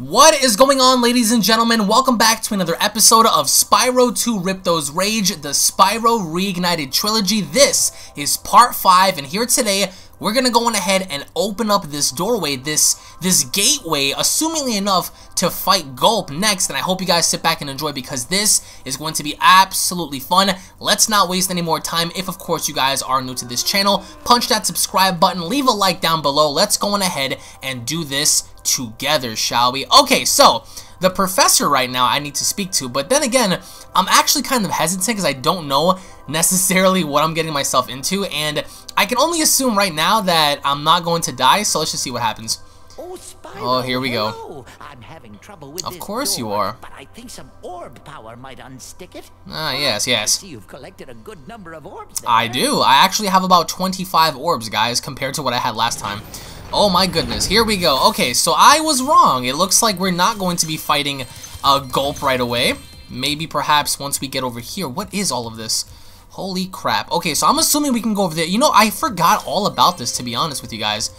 What is going on ladies and gentlemen? Welcome back to another episode of Spyro 2 Ripto's Rage, the Spyro Reignited Trilogy. This is part 5 and here today we're gonna go on ahead and open up this doorway, this this gateway, assumingly enough, to fight Gulp next, and I hope you guys sit back and enjoy because this is going to be absolutely fun. Let's not waste any more time. If, of course, you guys are new to this channel, punch that subscribe button, leave a like down below. Let's go on ahead and do this together, shall we? Okay, so the professor right now I need to speak to, but then again, I'm actually kind of hesitant because I don't know necessarily what I'm getting myself into, and I can only assume right now that I'm not going to die, so let's just see what happens. Oh, Spyro, oh, here we go. I'm having trouble with Of course door, you are. But I think some orb power might unstick it. Ah, yes, yes. see you've collected a good number of orbs there. I do. I actually have about 25 orbs, guys, compared to what I had last time. Oh my goodness, here we go. Okay, so I was wrong. It looks like we're not going to be fighting a gulp right away. Maybe perhaps once we get over here. What is all of this? Holy crap. Okay, so I'm assuming we can go over there. You know, I forgot all about this, to be honest with you guys.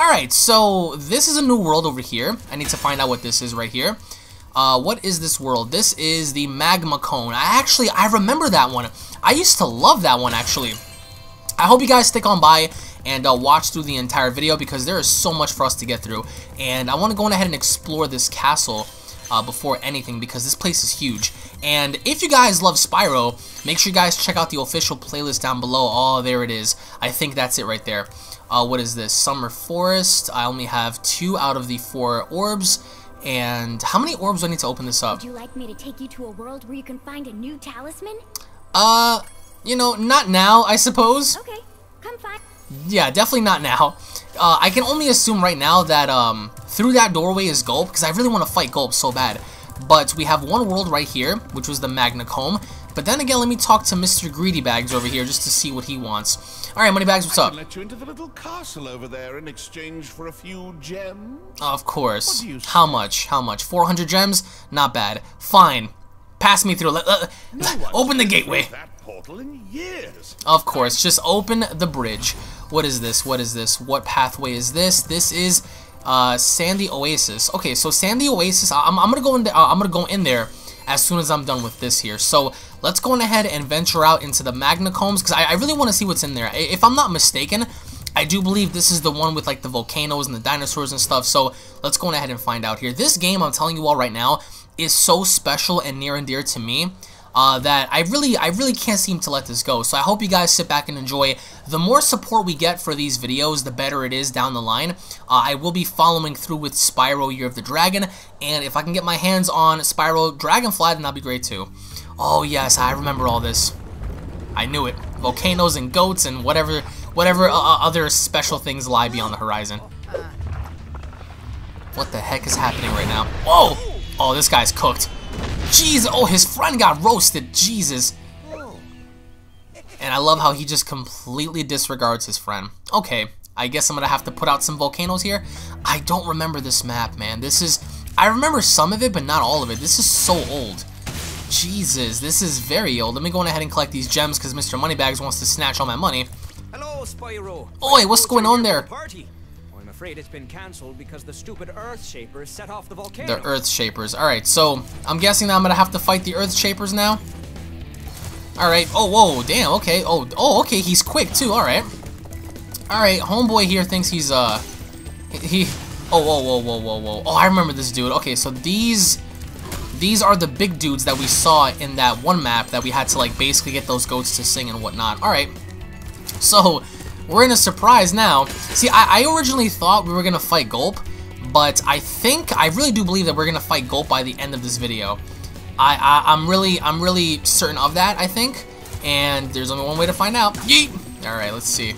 Alright, so this is a new world over here. I need to find out what this is right here. Uh, what is this world? This is the Magma Cone. I actually, I remember that one. I used to love that one, actually. I hope you guys stick on by and uh, watch through the entire video because there is so much for us to get through. And I want to go ahead and explore this castle uh, before anything because this place is huge. And if you guys love Spyro, make sure you guys check out the official playlist down below. Oh, there it is. I think that's it right there. Uh, what is this? Summer Forest. I only have two out of the four orbs. And how many orbs do I need to open this up? Would you like me to take you to a world where you can find a new talisman? Uh, you know, not now, I suppose. Okay, come find. Yeah, definitely not now. Uh, I can only assume right now that um, through that doorway is Gulp, because I really want to fight Gulp so bad. But we have one world right here, which was the Magma Cone. But then again, let me talk to Mr. Greedy Bags over here just to see what he wants. Alright, Moneybags, what's I up? can let you into the little castle over there in exchange for a few gems. Of course. What do you How much? How much? 400 gems? Not bad. Fine. Pass me through. Let, let- No open the gateway. That portal in years. Of course, just open the bridge. What is this? What is this? What pathway is this? This is uh, Shady Oasis. Okay, so Shady Oasis. I'm, I'm gonna go in. There, uh, I'm gonna go in there as soon as I'm done with this here. So let's go on ahead and venture out into the Magma Cones because I, I really want to see what's in there. If I'm not mistaken, I do believe this is the one with like the volcanoes and the dinosaurs and stuff. So let's go on ahead and find out here. This game, I'm telling you all right now, is so special and near and dear to me uh, that I really, I really can't seem to let this go. So I hope you guys sit back and enjoy. The more support we get for these videos, the better it is down the line. Uh, I will be following through with Spyro Year of the Dragon, and if I can get my hands on Spyro Dragonfly, then that'd be great too. Oh yes, I remember all this. I knew it. Volcanoes and goats and whatever, whatever uh, uh, other special things lie beyond the horizon. What the heck is happening right now? Whoa! Oh, this guy's cooked. Jeez, oh, his friend got roasted. Jesus. And I love how he just completely disregards his friend. Okay, I guess I'm gonna have to put out some volcanoes here. I don't remember this map, man. This is... I remember some of it, but not all of it. This is so old. Jesus, this is very old. Let me go on ahead and collect these gems because Mr. Moneybags wants to snatch all my money. Hello, Spyro. Oi, what's going on there? Party. Afraid it's been cancelled because the stupid Earth Shapers set off the volcano. The Earth Shapers. Alright, so I'm guessing that I'm gonna have to fight the Earth Shapers now. Alright. Oh, whoa, damn, okay. Oh, oh, okay, he's quick too, alright. Alright, homeboy here thinks he's, uh, he, he- oh, whoa, whoa, whoa, whoa, whoa. Oh, I remember this dude. Okay, so these, these are the big dudes that we saw in that one map that we had to, like, basically get those goats to sing and whatnot. Alright. So, we're in a surprise now. See, I, I originally thought we were gonna fight Gulp, but I think, I really do believe that we're gonna fight Gulp by the end of this video. I, I I'm really I'm really certain of that. I think, and there's only one way to find out. Yeet. All right, let's see.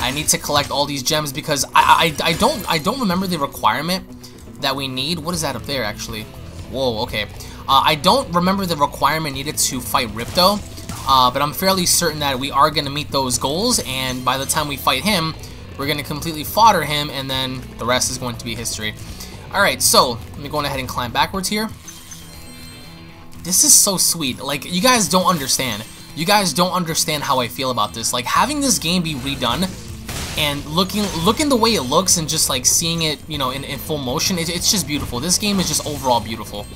I need to collect all these gems because I I, I don't I don't remember the requirement that we need. What is that up there actually? Whoa. Okay. Uh, I don't remember the requirement needed to fight Ripto, uh, but I'm fairly certain that we are gonna meet those goals. And by the time we fight him, we're gonna completely fodder him, and then the rest is going to be history. All right. So let me go ahead and climb backwards here. This is so sweet. Like, you guys don't understand. You guys don't understand how I feel about this. Like, having this game be redone and looking looking the way it looks and just like seeing it, you know, in, in full motion, it, it's just beautiful. This game is just overall beautiful.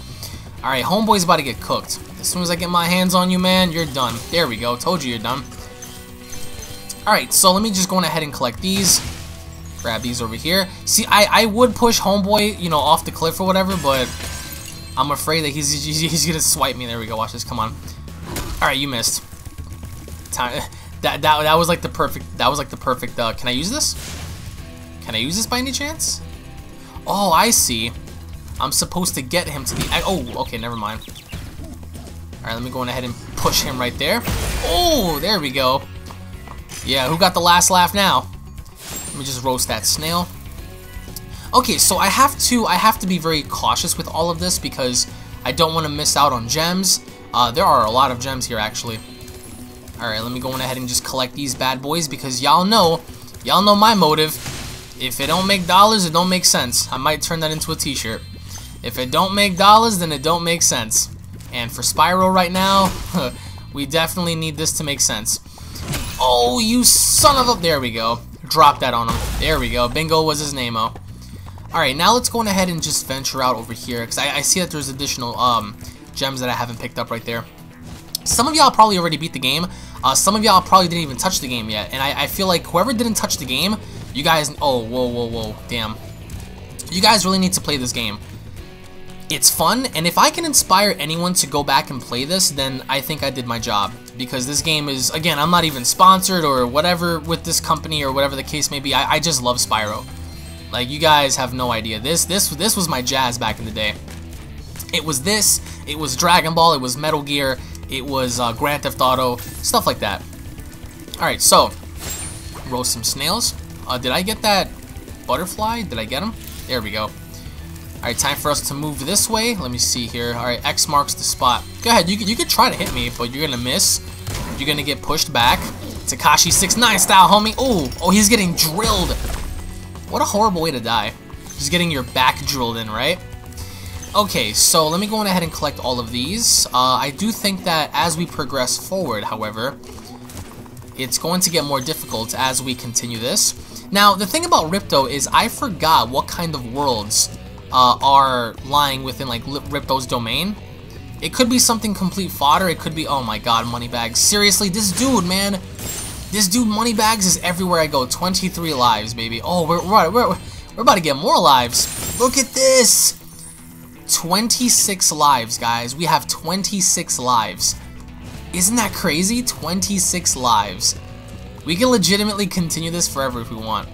Alright, homeboy's about to get cooked. As soon as I get my hands on you, man, you're done. There we go. Told you you're done. Alright, so let me just go ahead and collect these. Grab these over here. See, I, I would push homeboy, you know, off the cliff or whatever, but I'm afraid that he's, he's, he's gonna swipe me. There we go. Watch this. Come on. Alright, you missed. Time. That, that, that was like the perfect, that was like the perfect, uh, can I use this? Can I use this by any chance? Oh, I see. I'm supposed to get him to the... Oh, okay, never mind. Alright, let me go ahead and push him right there. Oh, there we go. Yeah, who got the last laugh now? Let me just roast that snail. Okay, so I have to I have to be very cautious with all of this because I don't want to miss out on gems. Uh, there are a lot of gems here, actually. Alright, let me go ahead and just collect these bad boys because y'all know, y'all know my motive. If it don't make dollars, it don't make sense. I might turn that into a t-shirt. If it don't make dollars, then it don't make sense. And for Spyro right now, we definitely need this to make sense. Oh, you son of a... There we go. Drop that on him. There we go. Bingo was his name-o. Alright, now let's go ahead and just venture out over here, because I, I, see that there's additional um, gems that I haven't picked up right there. Some of y'all probably already beat the game. Uh, some of y'all probably didn't even touch the game yet, and I, I feel like whoever didn't touch the game, you guys... Oh, whoa, whoa, whoa, damn. You guys really need to play this game. It's fun, and if I can inspire anyone to go back and play this, then I think I did my job. Because this game is, again, I'm not even sponsored or whatever with this company or whatever the case may be. I, I just love Spyro. Like, you guys have no idea. This, this, this was my jazz back in the day. It was this, it was Dragon Ball, it was Metal Gear, it was uh, Grand Theft Auto, stuff like that. Alright, so, roast some snails. Uh, did I get that butterfly? Did I get him? There we go. Alright, time for us to move this way. Let me see here. Alright, X marks the spot. Go ahead, you could, you could try to hit me, but you're gonna miss. You're gonna get pushed back. Tekashi 69 style, homie. Oh, oh, he's getting drilled. What a horrible way to die. Just getting your back drilled in, right? Okay, so let me go ahead and collect all of these. Uh, I do think that as we progress forward, however, it's going to get more difficult as we continue this. Now, the thing about Ripto is I forgot what kind of worlds uh, are lying within like Ripto's domain. It could be something complete fodder. It could be, oh my god, Moneybags. Seriously, this dude, man. This dude, Moneybags, is everywhere I go. 23 lives, baby. Oh, we're, we're, we're, we're about to get more lives. Look at this. 26 lives, guys. We have 26 lives. Isn't that crazy? 26 lives. We can legitimately continue this forever if we want.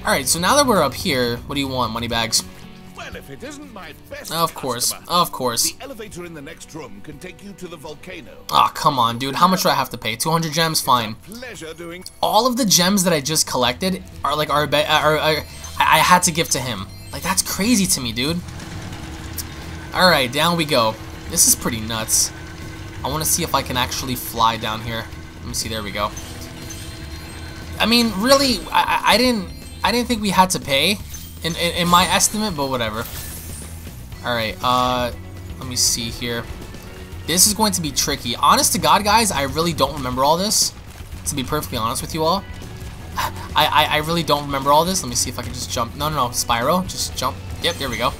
Alright, so now that we're up here, what do you want, Moneybags? Well, if it isn't my best Of course, customer, of course. The elevator in the next room can take you to the volcano. Oh, come on, dude. How much do I have to pay? 200 gems? Fine. pleasure doing... All of the gems that I just collected are like, are, are, are, I had to give to him. Like, that's crazy to me, dude. Alright, down we go. This is pretty nuts. I want to see if I can actually fly down here. Let me see, there we go. I mean, really, I, I didn't I didn't think we had to pay in, in, in my estimate, but whatever. Alright, uh, let me see here. This is going to be tricky. Honest to God, guys, I really don't remember all this. To be perfectly honest with you all. I, I, I really don't remember all this. Let me see if I can just jump. No, no, no. Spyro. Just jump. Yep, there we go.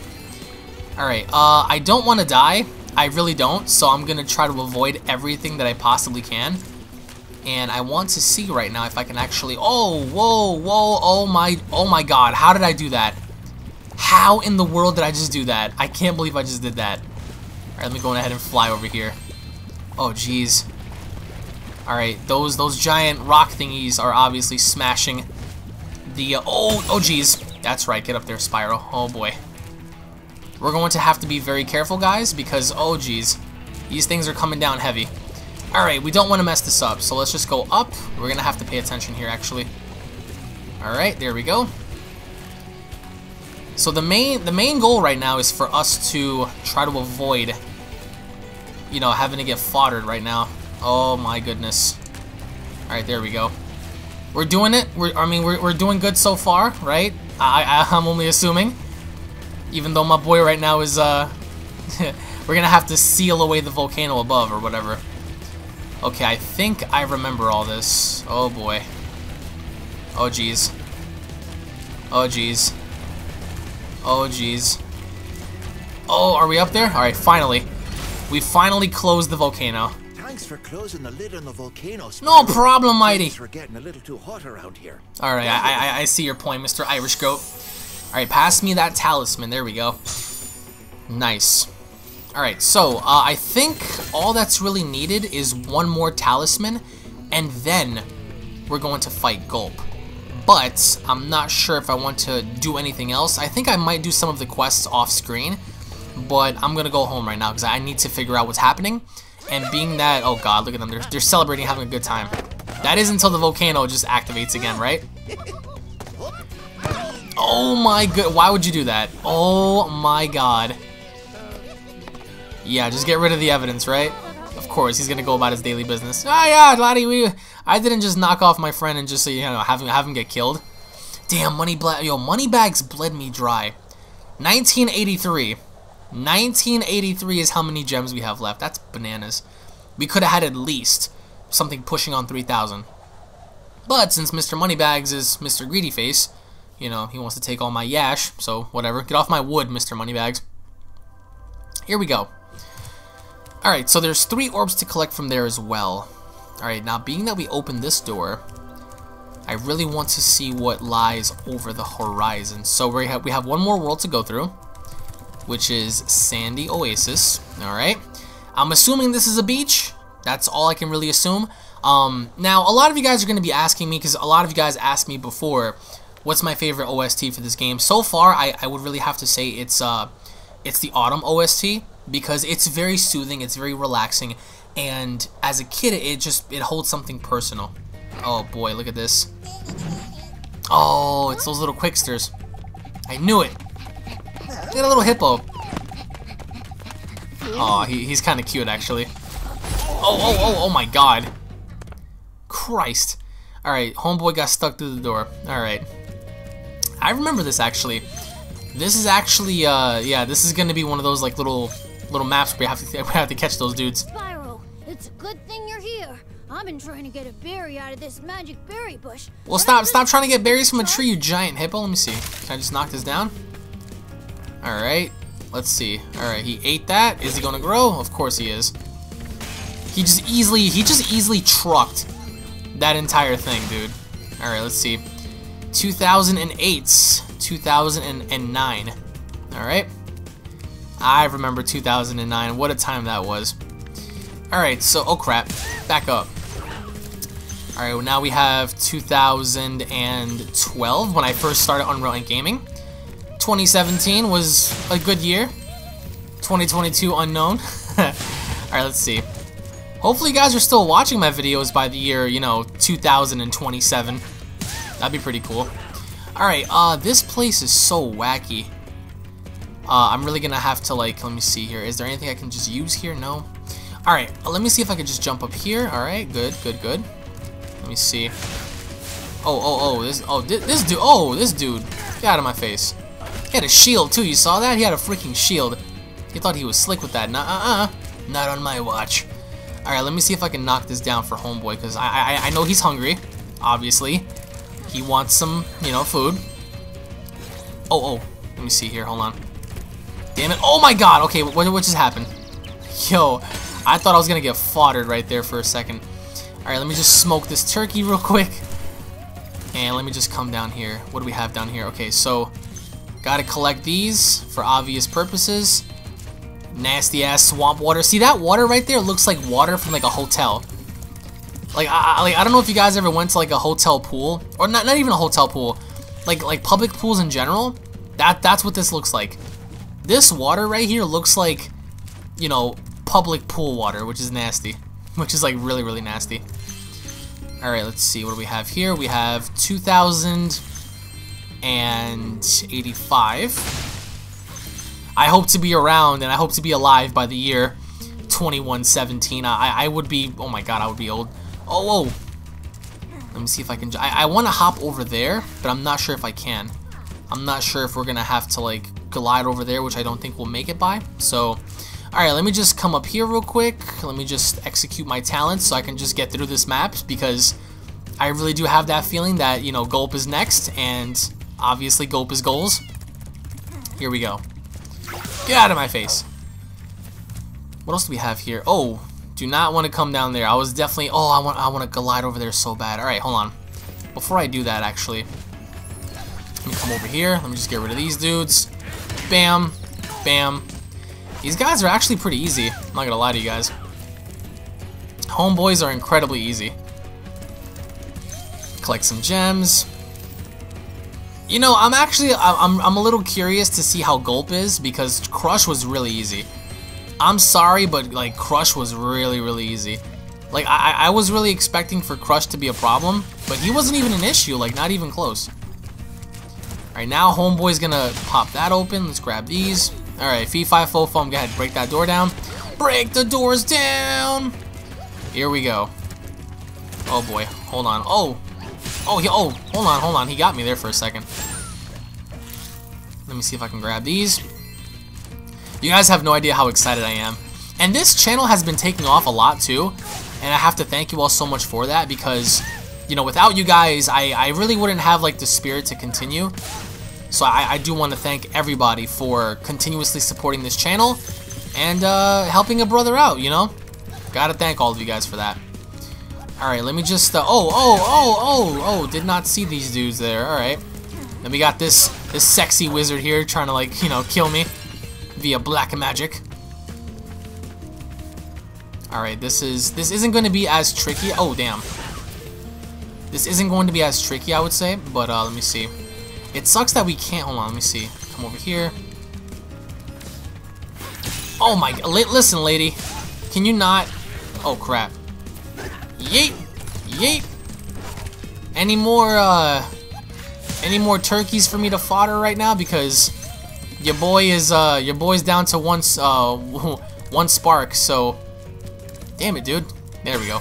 Alright, uh, I don't want to die. I really don't. So I'm going to try to avoid everything that I possibly can. And I want to see right now if I can actually... Oh, whoa, whoa, oh my, oh my god. How did I do that? How in the world did I just do that? I can't believe I just did that. Alright, let me go ahead and fly over here. Oh, jeez. Alright, those those giant rock thingies are obviously smashing the... Uh, oh, oh, jeez. That's right, get up there, Spyro. Oh, boy. We're going to have to be very careful, guys, because, oh, jeez. These things are coming down heavy. Alright, we don't want to mess this up, so let's just go up. We're going to have to pay attention here, actually. Alright, there we go. So the main the main goal right now is for us to try to avoid, you know, having to get foddered right now. Oh my goodness. Alright, there we go. We're doing it. We're, I mean, we're, we're doing good so far, right? I, I, I'm only assuming. Even though my boy right now is, uh... we're gonna have to seal away the volcano above or whatever. Okay, I think I remember all this. Oh boy. Oh jeez. Oh, jeez. Oh, jeez. Oh, are we up there? Alright, finally. We finally closed the volcano. Thanks for closing the lid on the volcano. No problem, Mighty. We're getting a little too hot around here. Alright, I, I, I see your point, Mr. Irish Goat. Alright, pass me that talisman. There we go. Nice. Alright, so, uh, I think all that's really needed is one more talisman, and then we're going to fight Gulp. But, I'm not sure if I want to do anything else. I think I might do some of the quests off-screen, but I'm gonna go home right now, because I need to figure out what's happening. And being that, oh god, look at them, they're, they're celebrating, having a good time. That is until the volcano just activates again, right? Oh my god, why would you do that? Oh my god. Yeah, just get rid of the evidence, right? Of course, he's gonna go about his daily business. Ah, yeah, laddie, we, I didn't just knock off my friend and just, say, you know, have him, have him get killed. Damn, money, yo, money bags bled me dry. 1983. 1983 is how many gems we have left. That's bananas. We could have had at least something pushing on 3,000. But since Mr. Moneybags is Mr. Greedy Face, you know, he wants to take all my yash, so whatever. Get off my wood, Mr. Moneybags. Here we go. Alright, so there's three orbs to collect from there as well. Alright, now being that we opened this door, I really want to see what lies over the horizon. So we have, we have one more world to go through which is Shady Oasis. Alright. I'm assuming this is a beach. That's all I can really assume. Um, now, a lot of you guys are going to be asking me, because a lot of you guys asked me before, what's my favorite OST for this game. So far, I, I would really have to say it's, uh, it's the Autumn OST, because it's very soothing, it's very relaxing, and as a kid, it just, it holds something personal. Oh boy, look at this. Oh, it's those little Quicksters. I knew it. Look at a little hippo. Oh, he, he's kind of cute, actually. Oh, oh, oh, oh my god. Christ. Alright, homeboy got stuck through the door. Alright. I remember this, actually. This is actually, uh, yeah, this is gonna be one of those, like, little little maps we have to, we have to catch those dudes. Spyro, it's a good thing you're here. I've been trying to get a berry out of this magic berry bush. Well, stop, stop trying to get berries from a tree, you giant hippo. Let me see. Can I just knock this down? Alright, let's see. Alright, he ate that. Is he gonna grow? Of course he is. He just easily, he just easily trucked that entire thing, dude. Alright, let's see. 2008, 2009. Alright. I remember 2009. What a time that was. Alright, so, oh crap. Back up. Alright, well now we have 2012 when I first started Unreal Engine Gaming. 2017 was a good year. 2022 unknown. Alright, let's see. Hopefully you guys are still watching my videos by the year, you know, 2027. That'd be pretty cool. Alright, uh, this place is so wacky. Uh, I'm really gonna have to, like, let me see here. Is there anything I can just use here? No. Alright, uh, let me see if I can just jump up here. Alright, good, good, good. Let me see. Oh, oh, oh, this, oh, this, this dude, oh, this dude. Get out of my face. He had a shield too, you saw that? He had a freaking shield. He thought he was slick with that. Nuh-uh-uh. Not on my watch. Alright, let me see if I can knock this down for Homeboy, because I, I, I know he's hungry, obviously. He wants some, you know, food. Oh, oh, let me see here, hold on. Damn it, oh my god, okay, what, what just happened? Yo, I thought I was gonna get foddered right there for a second. Alright, let me just smoke this turkey real quick. And let me just come down here. What do we have down here? Okay, so Gotta collect these for obvious purposes. Nasty ass swamp water. See that water right there looks like water from like a hotel. Like I, like I don't know if you guys ever went to like a hotel pool or not not even a hotel pool. Like like public pools in general. That that's what this looks like. This water right here looks like you know public pool water, which is nasty. Which is like really really nasty. Alright, let's see. What do we have here? We have 2,000 and 85. I hope to be around and I hope to be alive by the year 2117. I, I would be, oh my god, I would be old. Oh, whoa. Let me see if I can, I, I want to hop over there, but I'm not sure if I can. I'm not sure if we're going to have to like glide over there, which I don't think we'll make it by. So, alright, let me just come up here real quick. Let me just execute my talents so I can just get through this map because I really do have that feeling that, you know, Gulp is next and Obviously, Gulp is goals. Here we go. Get out of my face. What else do we have here? Oh, do not want to come down there. I was definitely... Oh, I want I want to glide over there so bad. Alright, hold on. Before I do that, actually... Let me come over here. Let me just get rid of these dudes. Bam. Bam. These guys are actually pretty easy. I'm not gonna lie to you guys. Homeboys are incredibly easy. Collect some gems. You know, I'm actually, I'm, I'm a little curious to see how Gulp is because Crush was really easy. I'm sorry, but like Crush was really, really easy. Like I, I was really expecting for Crush to be a problem, but he wasn't even an issue, like not even close. Alright, now Homeboy's gonna pop that open. Let's grab these. Alright, Fee Fi Fo Fum, go ahead, break that door down. Break the doors down! Here we go. Oh boy, hold on. Oh! Oh, he, oh, hold on, hold on. He got me there for a second. Let me see if I can grab these. You guys have no idea how excited I am. And this channel has been taking off a lot too. And I have to thank you all so much for that because, you know, without you guys, I, I really wouldn't have like the spirit to continue. So I, I do want to thank everybody for continuously supporting this channel and uh, helping a brother out, you know? Gotta thank all of you guys for that. Alright, let me just, uh, oh, oh, oh, oh, oh, did not see these dudes there, alright. Then we got this, this sexy wizard here trying to, like, you know, kill me via black magic. Alright, this is this isn't going to be as tricky. Oh, damn. This isn't going to be as tricky, I would say, but uh, let me see. It sucks that we can't... Hold on, let me see. Come over here. Oh my... Listen, lady. Can you not... Oh, crap. Yeet! Yeet! Any more, uh... Any more turkeys for me to fodder right now? Because your boy is uh your boy's down to one uh one spark, so damn it, dude. There we go.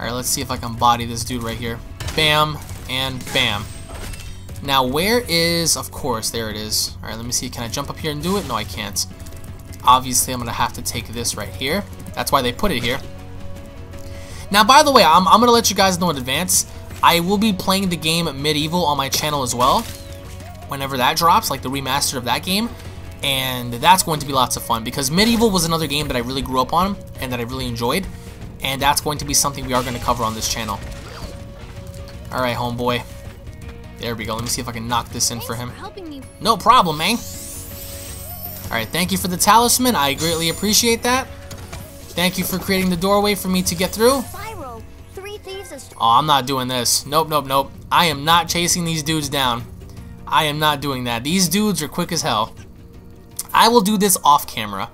All right, let's see if I can body this dude right here. Bam and bam. Now, where is, of course, there it is. All right, let me see. Can I jump up here and do it? No, I can't. Obviously, I'm going to have to take this right here. That's why they put it here. Now, by the way, I'm, I'm going to let you guys know in advance. I will be playing the game MediEvil on my channel as well whenever that drops, like the remaster of that game. And that's going to be lots of fun because MediEvil was another game that I really grew up on and that I really enjoyed. And that's going to be something we are going to cover on this channel. Alright, homeboy. There we go. Let me see if I can knock this in for him. No problem, man. Alright, thank you for the talisman. I greatly appreciate that. Thank you for creating the doorway for me to get through. Oh, I'm not doing this. Nope, nope, nope. I am not chasing these dudes down. I am not doing that. These dudes are quick as hell. I will do this off camera.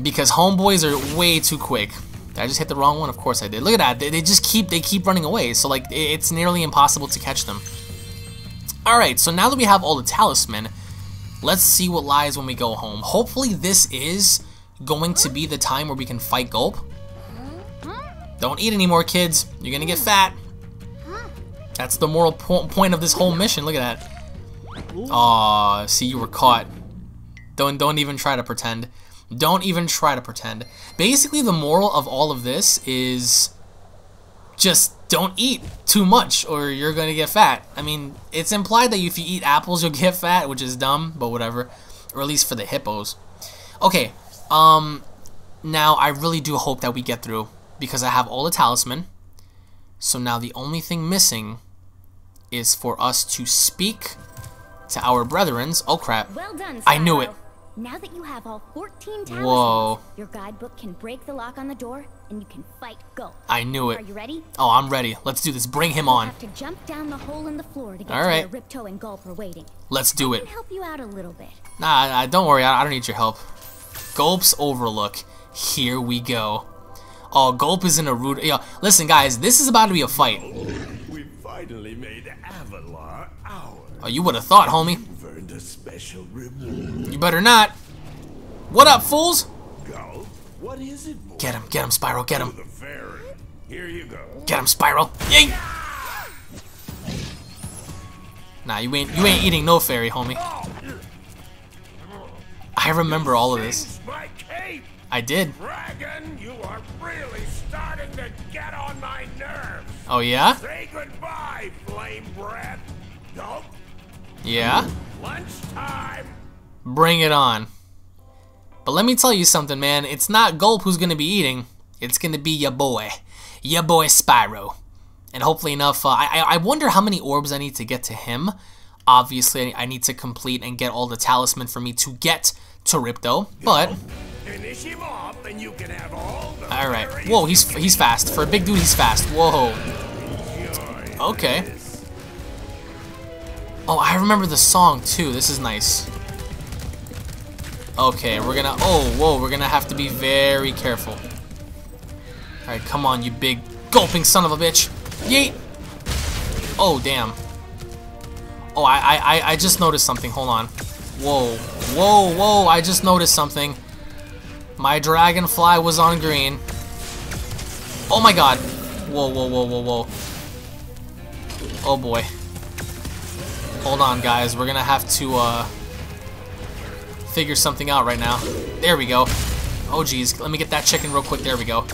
Because homeboys are way too quick. Did I just hit the wrong one? Of course I did. Look at that. They, they just keep they keep running away. So like it's nearly impossible to catch them. Alright, so now that we have all the talisman, let's see what lies when we go home. Hopefully this is going to be the time where we can fight Gulp. Don't eat anymore, kids. You're gonna get fat. That's the moral po point of this whole mission. Look at that. Aw, see, you were caught. Don't don't even try to pretend. Don't even try to pretend. Basically, the moral of all of this is just don't eat too much or you're gonna get fat. I mean, it's implied that if you eat apples, you'll get fat, which is dumb, but whatever. Or at least for the hippos. Okay, um, now I really do hope that we get through because I have all the talisman. So now the only thing missing is for us to speak to our brethrens. Oh crap. Well done, I knew it. Now that you have all 14 talismans, Whoa. your guidebook can break the lock on the door and you can fight Gulp. I knew it. Are you ready? Oh, I'm ready. Let's do this. Bring him you on. have to jump down the hole in the floor to get All to where Ripto and Gulp are waiting. Let's do I it. can help you out a little bit. Nah, nah don't worry. I, I don't need your help. Gulp's Overlook. Here we go. Oh, Gulp is in a rude... Yo, listen, guys. This is about to be a fight. We finally made Avalar ours. Oh, you would have thought, homie. Earned a special reward. You better not. What up, fools? Gulp, what is it for? Get him, get him, Spiral, get him. Here you go. Get him, Spiral. Yay! Nah, you ain't you ain't eating no fairy, homie. I remember all of this. I did. Dragon, you are really starting to get on my nerves. Oh, yeah? Say goodbye, flame breath. Nope. Yeah? Lunchtime. Bring it on. But let me tell you something, man. It's not Gulp who's gonna be eating. It's gonna be your boy. Your boy Spyro. And hopefully enough, uh, I, I wonder how many orbs I need to get to him. Obviously, I need to complete and get all the talisman for me to get to Ripto. But, alright. Whoa, he's, he's fast. For a big dude, he's fast. Whoa. Okay. Oh, I remember the song too. This is nice. Okay, we're gonna. Oh, whoa, we're gonna have to be very careful. Alright, come on, you big gulping son of a bitch. Yeet! Oh, damn. Oh, I, I, I- just noticed something. Hold on. Whoa. Whoa, whoa, I just noticed something. My dragonfly was on green. Oh my god. Whoa, whoa, whoa, whoa, whoa. Oh boy. Hold on, guys. We're gonna have to, uh... Figure something out right now. There we go. Oh, geez. Let me get that chicken real quick. There we go.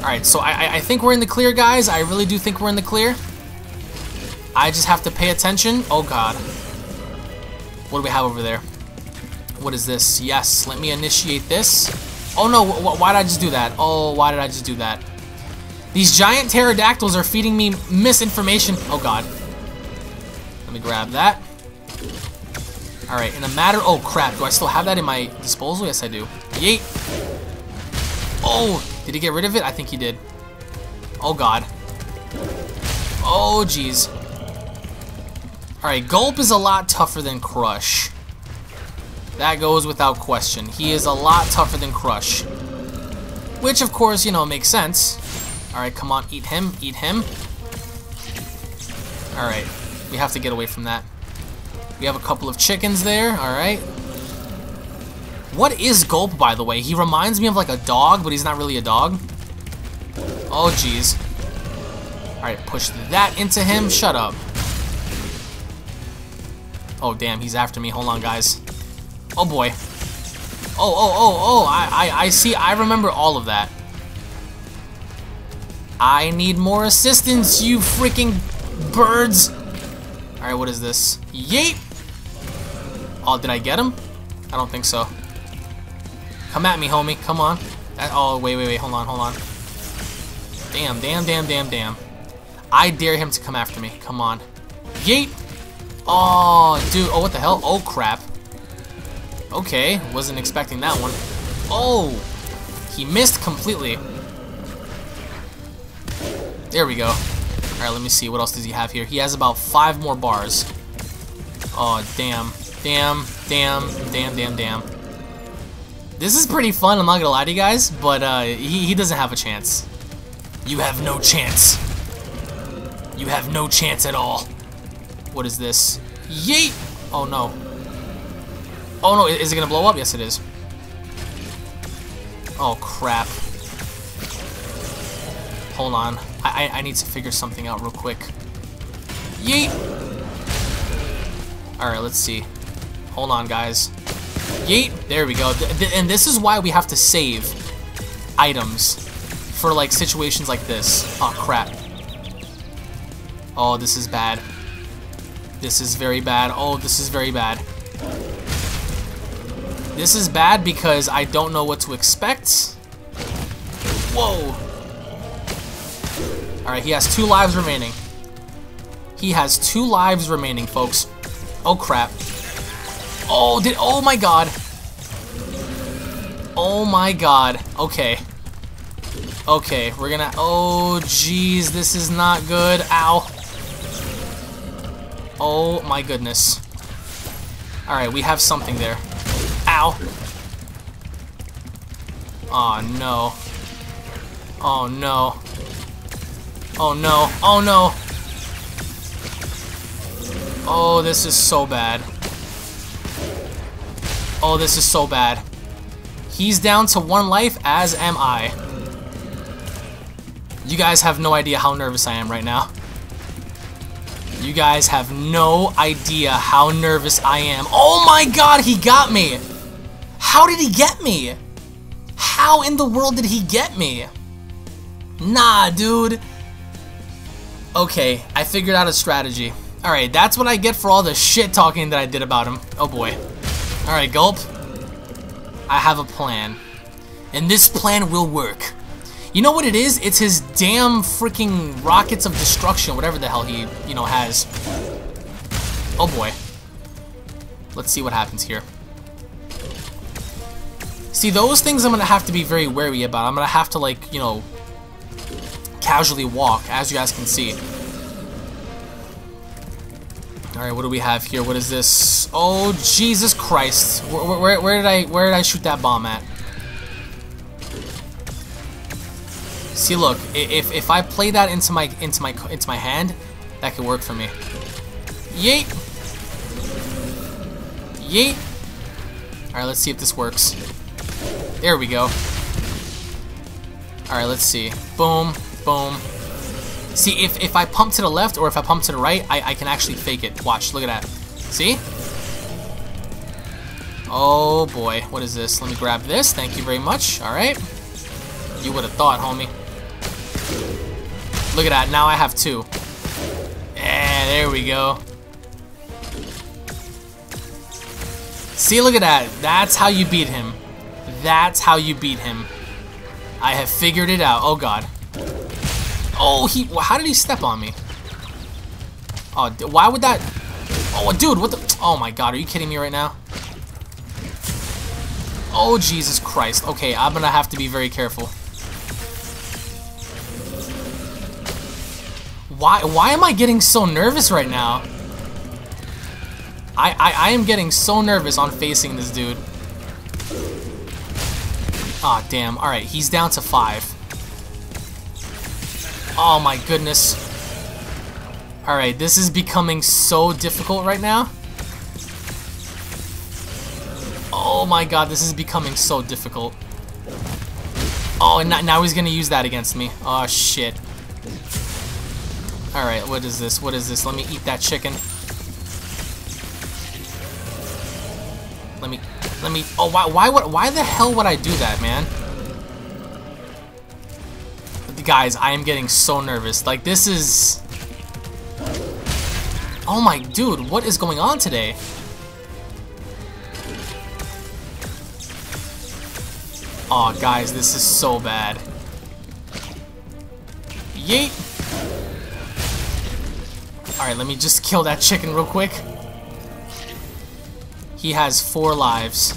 Alright, so I, I- I think we're in the clear, guys. I really do think we're in the clear. I just have to pay attention. Oh, God. What do we have over there? What is this? Yes, let me initiate this. Oh, no. Wh wh why did I just do that? Oh, why did I just do that? These giant pterodactyls are feeding me misinformation. Oh, God. Let me grab that. Alright, in a matter... Oh, crap. Do I still have that in my disposal? Yes, I do. Yeet. Oh, did he get rid of it? I think he did. Oh, God. Oh, jeez. Alright, Gulp is a lot tougher than Crush. That goes without question. He is a lot tougher than Crush. Which, of course, you know, makes sense. Alright, come on, eat him, eat him. Alright, we have to get away from that. We have a couple of chickens there, alright. What is Gulp, by the way? He reminds me of like a dog, but he's not really a dog. Oh, jeez. Alright, push that into him. Shut up. Oh, damn, he's after me. Hold on, guys. Oh, boy. Oh, oh, oh, oh, I, I, I see. I remember all of that. I need more assistance, you freaking birds. Alright, what is this? Yeet! Oh, did I get him? I don't think so. Come at me, homie. Come on. Uh, oh, wait, wait, wait. Hold on, hold on. Damn, damn, damn, damn, damn. I dare him to come after me. Come on. Yeet! Oh, dude. Oh, what the hell? Oh, crap. Okay. Wasn't expecting that one. Oh! He missed completely. There we go. Alright, let me see. What else does he have here? He has about five more bars. Oh, damn. Damn, damn, damn, damn, damn. This is pretty fun, I'm not gonna lie to you guys, but uh, he, he doesn't have a chance. You have no chance. You have no chance at all. What is this? Yeet! Oh no. Oh no, is it gonna blow up? Yes, it is. Oh crap. Hold on. I, I, need to figure something out real quick. Yeet! Alright, let's see. Hold on, guys. Yeet! There we go. Th and this is why we have to save items for, like, situations like this. Oh, crap. Oh, this is bad. This is very bad. Oh, this is very bad. This is bad because I don't know what to expect. Whoa! Alright, he has two lives remaining. He has two lives remaining, folks. Oh, crap. Oh, did- oh my god. Oh my god. Okay. Okay, we're gonna- oh jeez, this is not good. Ow. Oh my goodness. Alright, we have something there. Ow. Oh no. Oh no. Oh no. Oh no. Oh, this is so bad. Oh, this is so bad. He's down to one life, as am I. You guys have no idea how nervous I am right now. You guys have no idea how nervous I am. Oh my god, he got me! How did he get me? How in the world did he get me? Nah, dude. Okay, I figured out a strategy. Alright, that's what I get for all the shit talking that I did about him. Oh boy. Alright, Gulp. I have a plan. And this plan will work. You know what it is? It's his damn freaking rockets of destruction, whatever the hell he, you know, has. Oh boy. Let's see what happens here. See, those things I'm going to have to be very wary about. I'm going to have to, like, you know, casually walk, as you guys can see. Alright, what do we have here? What is this? Oh, Jesus Christ. Where, where, where, did I where did I shoot that bomb at? See, look, if, if I play that into my into my into my hand, that could work for me. Yeet! Yeet! Alright, let's see if this works. There we go. Alright, let's see. Boom. Boom. See, if, if I pump to the left or if I pump to the right, I, I can actually fake it. Watch, look at that. See? Oh boy, what is this? Let me grab this. Thank you very much. Alright. You would have thought, homie. Look at that, now I have two. Yeah, there we go. See, look at that. That's how you beat him. That's how you beat him. I have figured it out. Oh god. Oh, he. How did he step on me? Oh, why would that? Oh, dude, what the? Oh my God, are you kidding me right now? Oh Jesus Christ. Okay, I'm gonna have to be very careful. Why? Why am I getting so nervous right now? I, I, I am getting so nervous on facing this dude. Ah, oh, damn. Alright, he's down to five. Oh my goodness. Alright, this is becoming so difficult right now. Oh my god, this is becoming so difficult. Oh, and now he's gonna use that against me. Oh shit. Alright, what is this? What is this? Let me eat that chicken. Let me, let me, oh, why, why, would, why the hell would I do that, man? Guys, I am getting so nervous. Like, this is... Oh my, dude, what is going on today? oh, guys, this is so bad. Yeet! Alright, let me just kill that chicken real quick. He has four lives.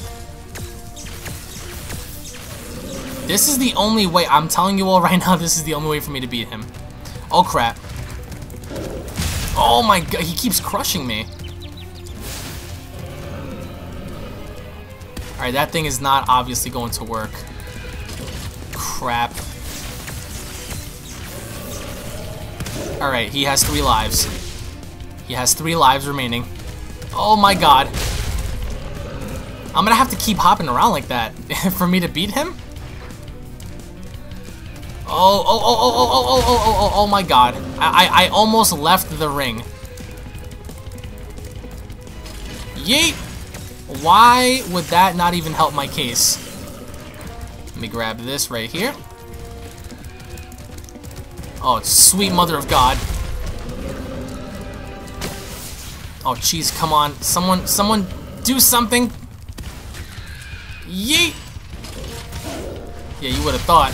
This is the only way, I'm telling you all right now, this is the only way for me to beat him. Oh crap. Oh my god, he keeps crushing me. Alright, that thing is not obviously going to work. Crap. Alright, he has three lives. He has three lives remaining. Oh my god. I'm gonna have to keep hopping around like that for me to beat him? Oh, oh, oh, oh, oh, oh, oh, oh, oh, oh, my god. I, I, I almost left the ring. Yeet! Why would that not even help my case? Let me grab this right here. Oh, sweet mother of God. Oh, jeez, come on. Someone, someone do something. Yeet! Yeah, you would have thought.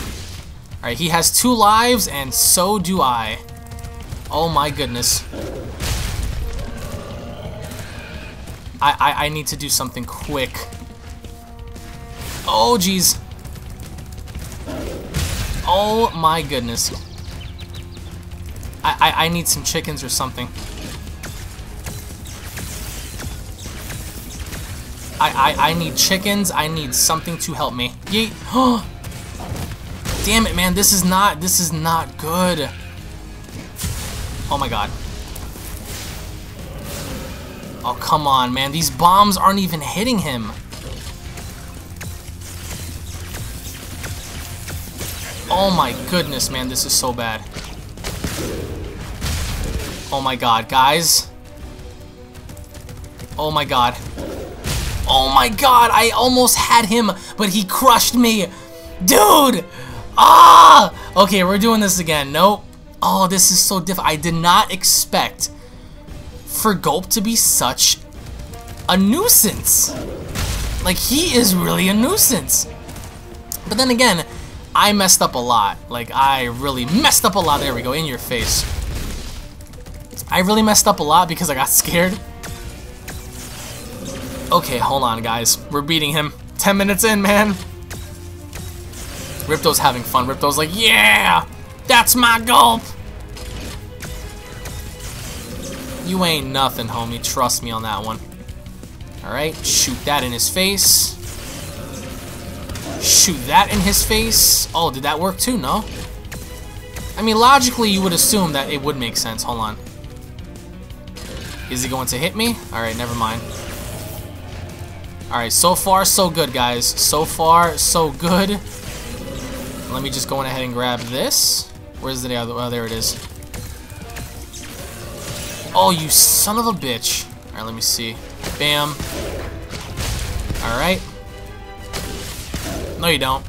Alright, he has two lives, and so do I. Oh my goodness. I, I, I need to do something quick. Oh, jeez. Oh my goodness. I, I, I need some chickens or something. I, I, I need chickens. I need something to help me. Yeet. Oh, Damn it, man. This is not, this is not good. Oh my god. Oh, come on, man. These bombs aren't even hitting him. Oh my goodness, man. This is so bad. Oh my god, guys. Oh my god. Oh my god, I almost had him, but he crushed me. Dude! Ah! Okay, we're doing this again. Nope. Oh, this is so difficult. I did not expect for Gulp to be such a nuisance. Like, he is really a nuisance. But then again, I messed up a lot. Like, I really messed up a lot. There we go, in your face. I really messed up a lot because I got scared. Okay, hold on, guys. We're beating him. 10 minutes in, man. Ripto's having fun. Ripto's like, yeah, that's my gulp. You ain't nothing, homie. Trust me on that one. Alright, shoot that in his face. Shoot that in his face. Oh, did that work too? No? I mean, logically, you would assume that it would make sense. Hold on. Is he going to hit me? Alright, never mind. Alright, so far, so good, guys. So far, so good. Let me just go on ahead and grab this. Where's the other? Oh, there it is. Oh, you son of a bitch. Alright, let me see. Bam. Alright. No, you don't.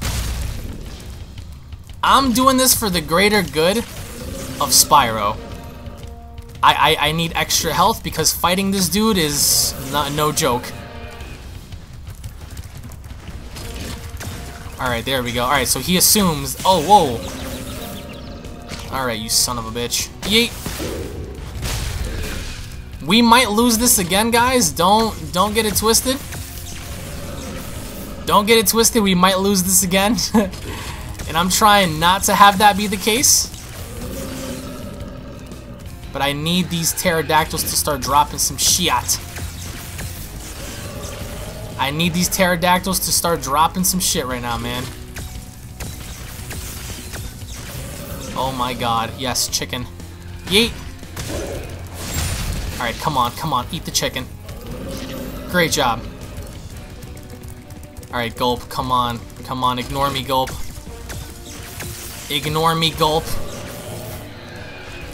I'm doing this for the greater good of Spyro. I, I, I need extra health because fighting this dude is not no joke. Alright, there we go. Alright, so he assumes... Oh, whoa. Alright, you son of a bitch. Yeet. We might lose this again, guys. Don't don't get it twisted. Don't get it twisted. We might lose this again. and I'm trying not to have that be the case. But I need these pterodactyls to start dropping some shit. I need these pterodactyls to start dropping some shit right now, man. Oh my god. Yes, chicken. Yeet. Alright, come on, come on. Eat the chicken. Great job. Alright, Gulp. Come on. Come on, ignore me, Gulp. Ignore me, Gulp.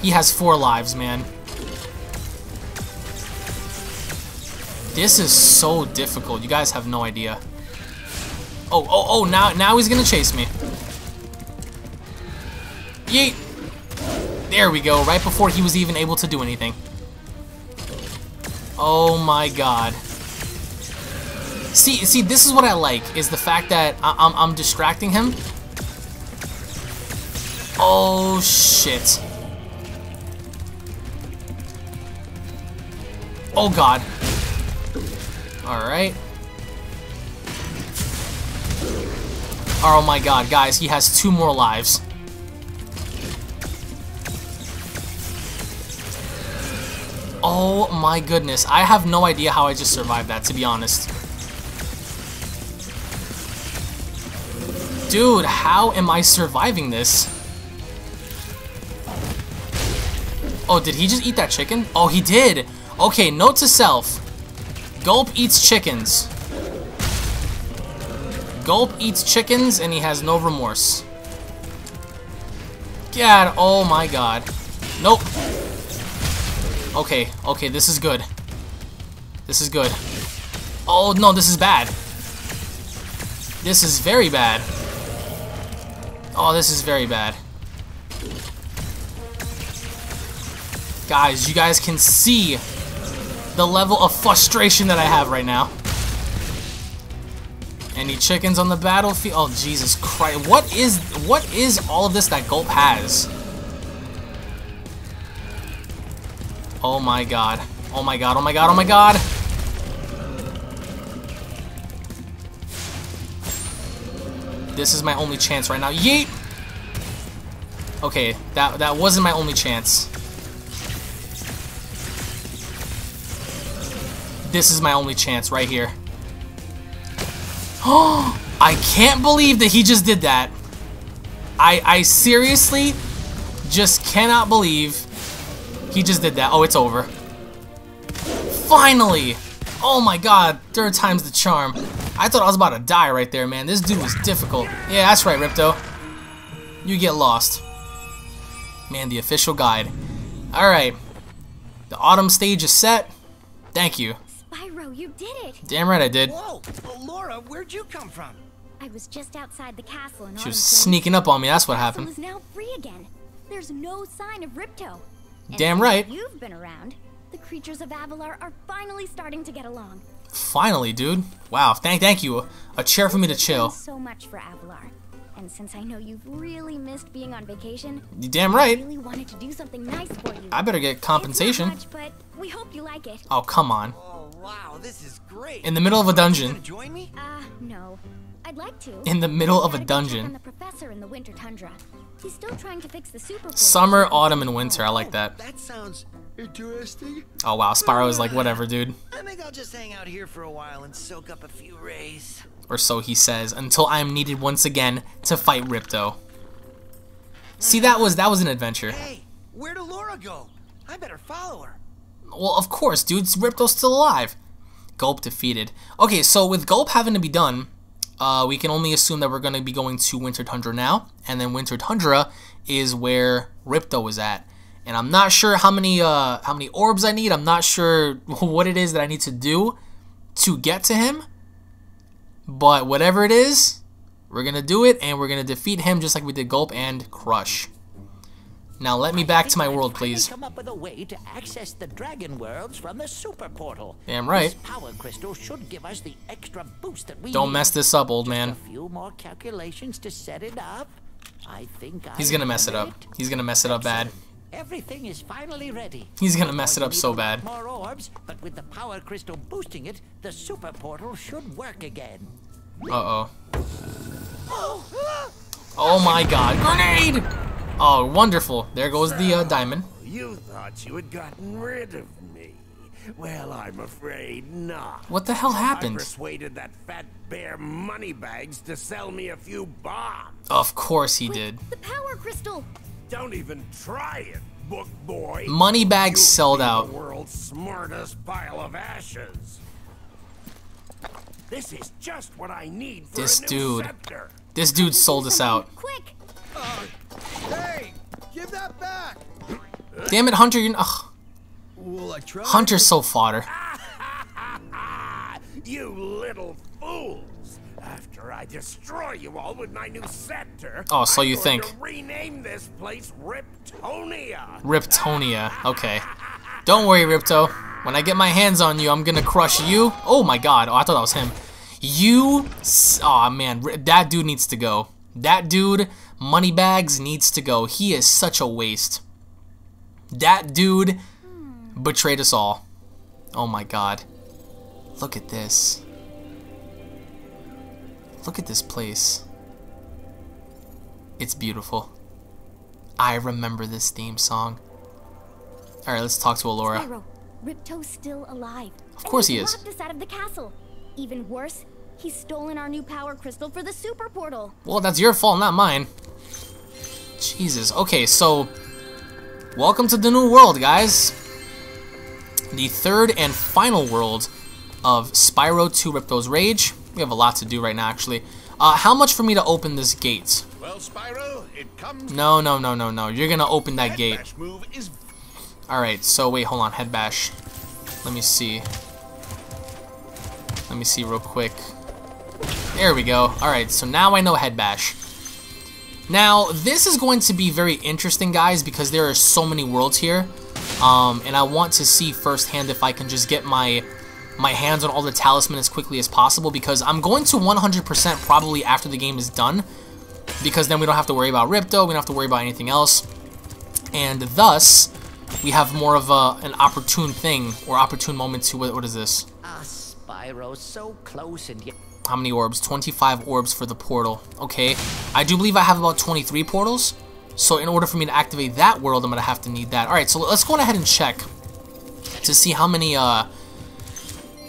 He has four lives, man. This is so difficult. You guys have no idea. Oh, oh, oh, now, now he's gonna chase me. Yeet! There we go, right before he was even able to do anything. Oh my god. See, see, this is what I like, is the fact that I I'm, I'm distracting him. Oh, shit. Oh god. Alright. Oh my god, guys, he has two more lives. Oh my goodness, I have no idea how I just survived that, to be honest. Dude, how am I surviving this? Oh, did he just eat that chicken? Oh, he did! Okay, note to self. Gulp eats chickens. Gulp eats chickens and he has no remorse. God, oh my god. Nope. Okay, okay, this is good. This is good. Oh, no, this is bad. This is very bad. Oh, this is very bad. Guys, you guys can see the level of frustration that I have right now. Any chickens on the battlefield? Oh, Jesus Christ. What is, what is all of this that Gulp has? Oh my god. Oh my god, oh my god, oh my god! This is my only chance right now. Yeet! Okay, that, that wasn't my only chance. This is my only chance right here. Oh, I can't believe that he just did that. I, I seriously just cannot believe he just did that. Oh, it's over. Finally! Oh my god, third time's the charm. I thought I was about to die right there, man. This dude was difficult. Yeah, that's right, Ripto. You get lost. Man, the official guide. Alright. The autumn stage is set. Thank you. Spyro, you did it! Damn right I did. Whoa! Elora, where'd you come from? I was just outside the castle in She was sneaking up on me. That's what Plains. happened. is now free again. There's no sign of Ripto. And Damn since right. You've been around. The creatures of Avalar are finally starting to get along. Finally, dude. Wow. Thank, thank you. A chair for me to chill. Thanks so much for Avalar. And since I know you've really missed being on vacation, You damn I right. really wanted to do something nice for you. I better get It's compensation. not much, but we hope you like it. Oh, come on. Oh, wow, this is great. In the middle of a dungeon. Gonna join me? Uh, no. I'd like to. In the middle of a Gotta go check dungeon. the professor in the winter tundra. He's still trying to fix the super. Summer, autumn, and winter. I like that. Oh, that sounds interesting. Oh, wow. Spyro is like, whatever, dude. I think I'll just hang out here for a while and soak up a few rays. Or so he says, until I am needed once again to fight Ripto. See, that was that was an adventure. Hey, where did Elora go? I better follow her. Well, of course, dude. Ripto's still alive. Gulp defeated. Okay, so with Gulp having to be done, uh, we can only assume that we're going to be going to Winter Tundra now. And then Winter Tundra is where Ripto is at. And I'm not sure how many uh, how many orbs I need. I'm not sure what it is that I need to do to get to him. But whatever it is, we're going to do it. And we're going to defeat him just like we did Gulp and Crush. Now let me back to my world, please. Come up with a way to access the dragon worlds from the super portal. Damn right. This power crystal should give us the extra boost that we Don't mess this up, old man. A few more calculations to set it up. I think He's gonna mess it up. He's gonna mess it up bad. Everything is finally ready. He's gonna mess it up going to so bad. More orbs, but with the power crystal boosting it, the super portal should work again. Uh oh. Oh my god. Grenade! Oh, wonderful. There goes the uh, diamond. You thought you had gotten rid of me. Well, I'm afraid not. What the hell happened? I persuaded that fat bear Moneybags to sell me a few bombs. Of course he did. The power crystal! Don't even try it, book boy. Moneybags You'll sold out. The world's smartest pile of ashes. This is just what I need for This a new dude. scepter. This dude sold us out. Quick! Hey, give that back. Damn it, Hunter. You're. Ugh. Well. Hunter's so fodder. you little fools! After I destroy you all with my new scepter, Oh, so I'm you think. rename this place Riptonia. Riptonia. Okay. Don't worry, Ripto. When I get my hands on you, I'm gonna crush you. Oh my god. Oh, I thought that was him. You. Oh man, that dude needs to go. That dude, Moneybags, needs to go. He is such a waste. That dude betrayed us all. Oh my god. Look at this. Look at this place. It's beautiful. I remember this theme song. Alright, let's talk to Elora. Spyro, Ripto's still alive. Of course he is. us out of the castle. Even worse, he's stolen our new power crystal for the super portal. Well, that's your fault, not mine. Jesus. Okay, so welcome to the new world, guys. The third and final world of Spyro 2 Ripto's Rage. We have a lot to do right now, actually. Uh, how much for me to open this gate? Well, Spyro, it comes. No, no, no, no, no. You're gonna open that gate. Bash move is Alright, so wait, hold on. Head bash. Let me see. Let me see real quick. There we go. Alright, so now I know head bash. Now, this is going to be very interesting, guys, because there are so many worlds here. Um, and I want to see firsthand if I can just get my my hands on all the talisman as quickly as possible because I'm going to 100% probably after the game is done because then we don't have to worry about Ripto, we don't have to worry about anything else. And thus, we have more of a, an opportune thing or opportune moment to what, what is this? Ah, Spyro, so close and yet. How many orbs? 25 orbs for the portal. Okay. I do believe I have about 23 portals. So in order for me to activate that world, I'm going to have to need that. Alright, so let's go ahead and check to see how many, uh,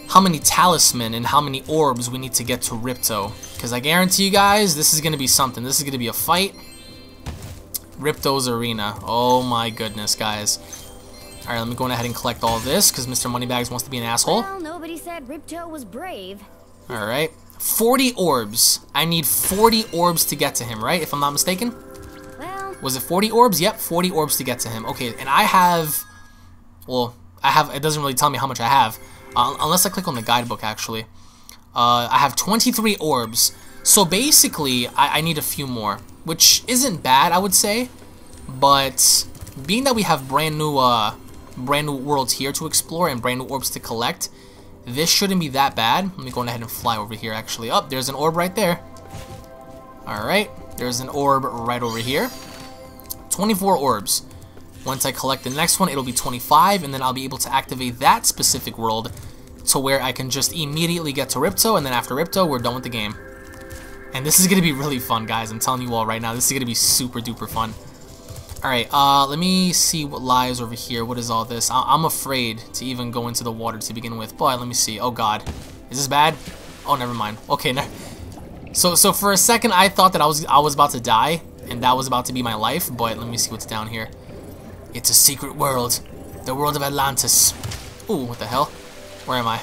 how many talisman and how many orbs we need to get to Ripto. Because I guarantee you guys, this is going to be something. This is going to be a fight. Ripto's Arena. Oh my goodness, guys. Alright, let me go ahead and collect all this because Mr. Moneybags wants to be an asshole. Well, nobody said Ripto was brave. Alright. 40 orbs. I need 40 orbs to get to him, right? If I'm not mistaken? Well, Was it 40 orbs? Yep, 40 orbs to get to him. Okay, and I have... Well, I have... It doesn't really tell me how much I have. Uh, unless I click on the guidebook, actually. Uh, I have 23 orbs. So basically, I, I need a few more, which isn't bad, I would say. But being that we have brand new, uh, brand new worlds here to explore and brand new orbs to collect, this shouldn't be that bad. Let me go ahead and fly over here, actually. Up, oh, there's an orb right there. Alright, there's an orb right over here. 24 orbs. Once I collect the next one, it'll be 25, and then I'll be able to activate that specific world to where I can just immediately get to Ripto, and then after Ripto, we're done with the game. And this is going to be really fun, guys. I'm telling you all right now, this is going to be super duper fun. Alright, uh, let me see what lies over here. What is all this? I am afraid to even go into the water to begin with. But let me see. Oh, God. Is this bad? Oh, never mind. Okay, no. So, so for a second, I thought that I was I was about to die, and that was about to be my life. But let me see what's down here. It's a secret world. The world of Atlantis. Ooh, what the hell? Where am I?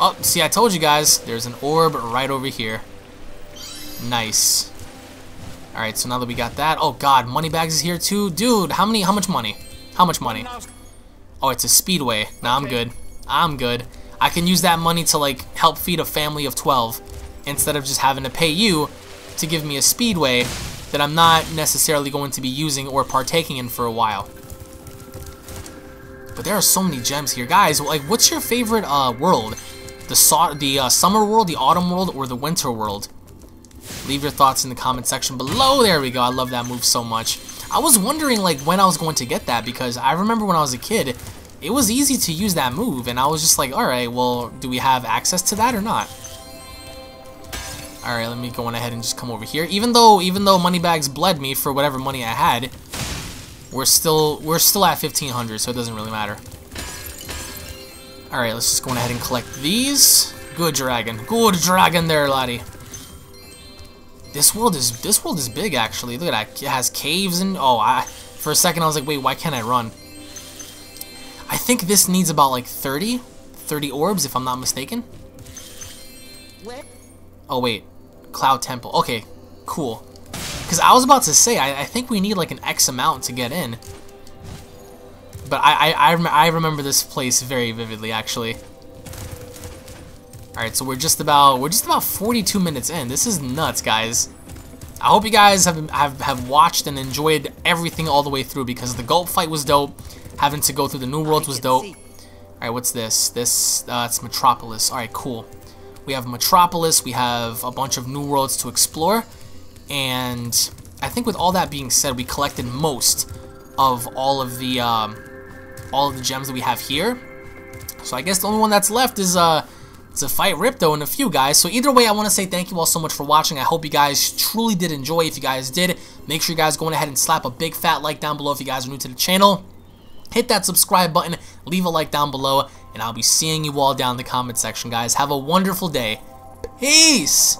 Oh, see, I told you guys. There's an orb right over here. Nice. Alright, so now that we got that, oh god, Moneybags is here too. Dude, how many, how much money? How much money? Oh, it's a speedway. Nah, I'm good. I'm good. I can use that money to, like, help feed a family of 12 instead of just having to pay you to give me a speedway that I'm not necessarily going to be using or partaking in for a while. But there are so many gems here. Guys, like, what's your favorite uh, world? The, so the uh, summer world, the autumn world, or the winter world? Leave your thoughts in the comment section below. There we go. I love that move so much. I was wondering like when I was going to get that because I remember when I was a kid, it was easy to use that move and I was just like, alright, well, do we have access to that or not? Alright, let me go on ahead and just come over here. Even though even though Moneybags bled me for whatever money I had, we're still we're still at 1500, so it doesn't really matter. Alright, let's just go on ahead and collect these. Good dragon. Good dragon there, laddie. This world is this world is big actually. Look at that. It has caves and oh, I for a second I was like, wait, why can't I run? I think this needs about like 30, 30 orbs if I'm not mistaken. What? Oh wait, Cloud Temple. Okay, cool. Because I was about to say, I, I, think we need like an X amount to get in. But I, I, I, I remember this place very vividly, actually. Alright, so we're just about we're just about 42 minutes in. This is nuts, guys. I hope you guys have, have, have watched and enjoyed everything all the way through because the Gulp fight was dope. Having to go through the New Worlds was dope. Alright, what's this? This, uh, it's Metropolis. Alright, cool. We have Metropolis, we have a bunch of New Worlds to explore, and I think with all that being said, we collected most of all of the, um, all of the gems that we have here. So I guess the only one that's left is, uh, to fight Ripto and a few guys. So either way, I want to say thank you all so much for watching. I hope you guys truly did enjoy. If you guys did, make sure you guys go ahead and slap a big fat like down below if you guys are new to the channel. Hit that subscribe button, leave a like down below, and I'll be seeing you all down in the comment section, guys. Have a wonderful day. Peace!